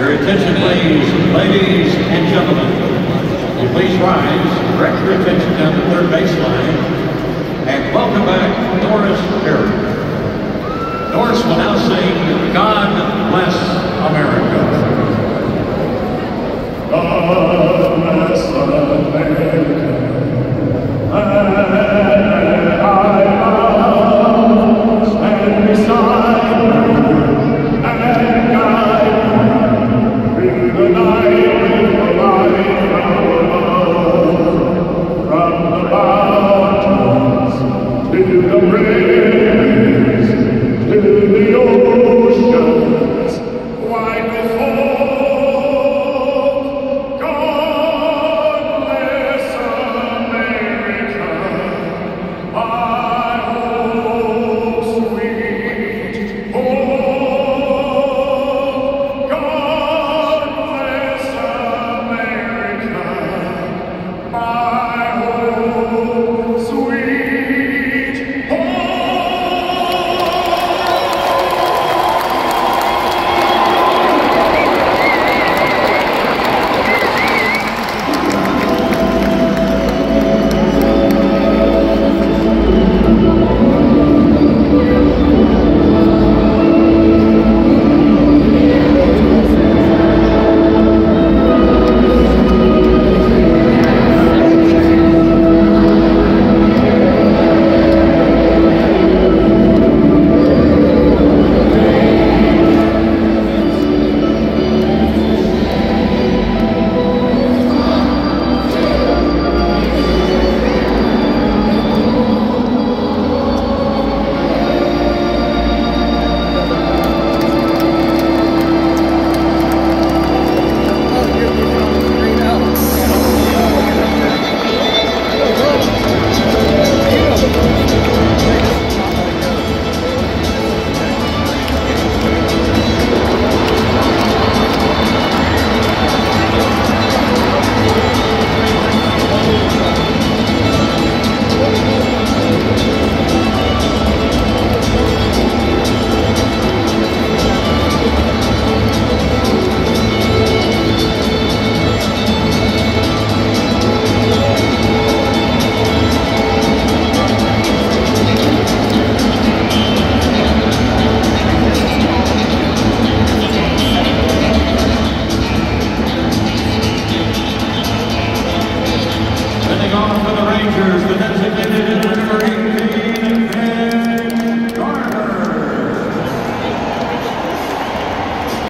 Your attention, please, ladies and gentlemen. Please rise, direct your attention down the third baseline, and welcome back Doris Perry. Doris will now